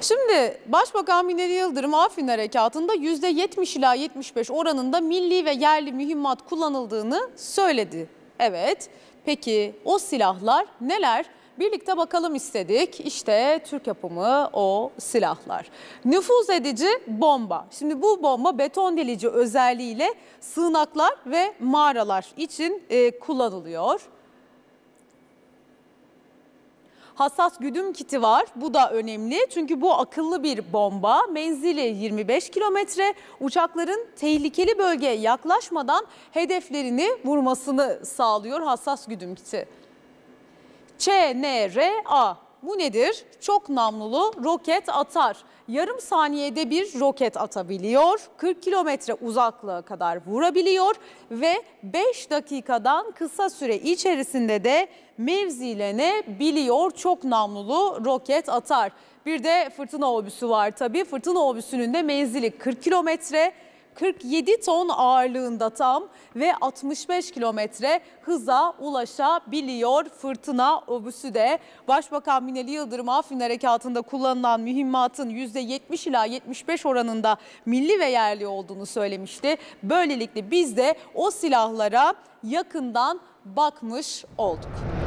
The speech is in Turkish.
Şimdi Başbakan Binali Yıldırım Afrin Harekatı'nda %70 ila 75 oranında milli ve yerli mühimmat kullanıldığını söyledi. Evet, peki o silahlar neler? Birlikte bakalım istedik. İşte Türk yapımı o silahlar. Nüfuz edici bomba. Şimdi bu bomba beton delici özelliğiyle sığınaklar ve mağaralar için e, kullanılıyor. Hassas güdüm kiti var. Bu da önemli çünkü bu akıllı bir bomba. Menzili 25 kilometre. Uçakların tehlikeli bölgeye yaklaşmadan hedeflerini vurmasını sağlıyor hassas güdüm kiti. ÇNRA bu nedir? Çok namlulu roket atar. Yarım saniyede bir roket atabiliyor. 40 kilometre uzaklığa kadar vurabiliyor ve 5 dakikadan kısa süre içerisinde de mevzilenebiliyor. Çok namlulu roket atar. Bir de fırtına obüsü var tabii. Fırtına obüsünün de menzili 40 kilometre. 47 ton ağırlığında tam ve 65 kilometre hıza ulaşabiliyor fırtına obüsü de. Başbakan Binali Yıldırım Afrin Harekatı'nda kullanılan mühimmatın %70 ila 75 oranında milli ve yerli olduğunu söylemişti. Böylelikle biz de o silahlara yakından bakmış olduk.